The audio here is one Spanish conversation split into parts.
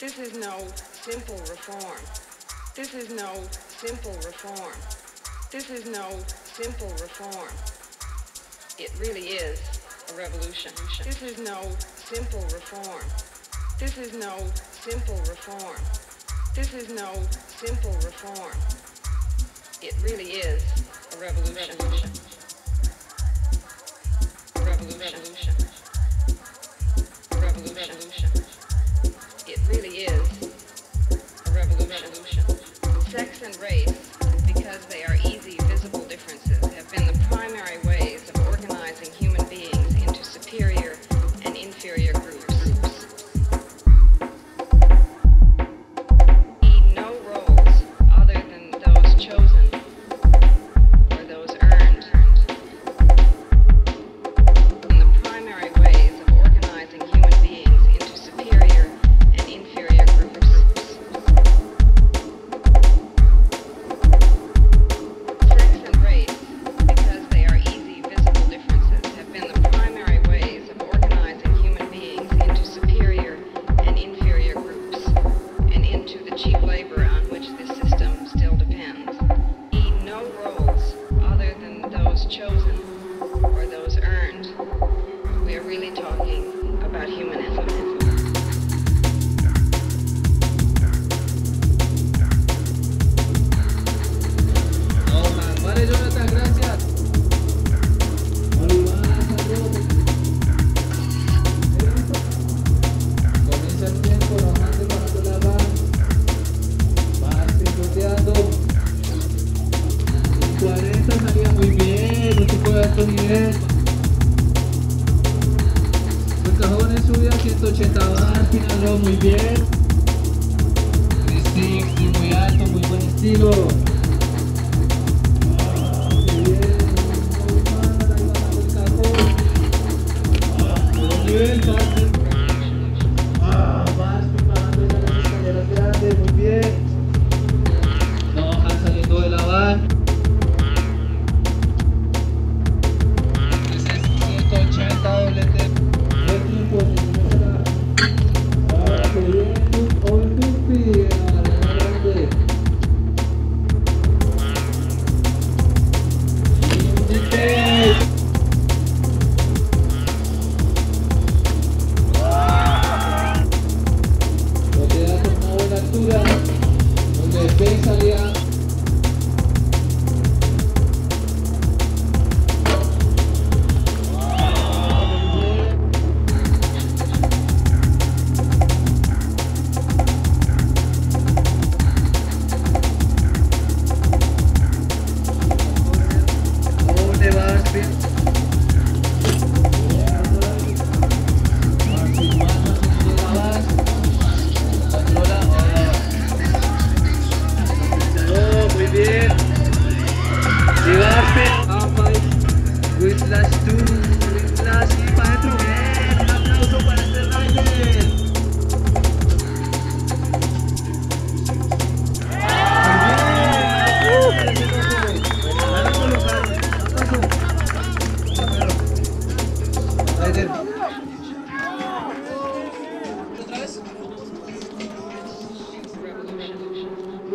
This is no simple reform. This is no simple reform. This is no simple reform. It really is a revolution. This is no simple reform. This is no simple reform. This is no simple reform. It really is different race. 180 bar, tíralo muy bien. Muy alto, muy buen estilo.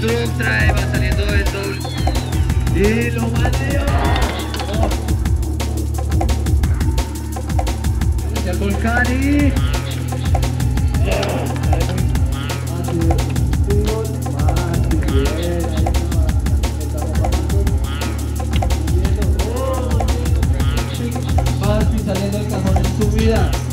Strong trae, va saliendo del doble. Y lo el volcán y. Saliendo del cajón en subida.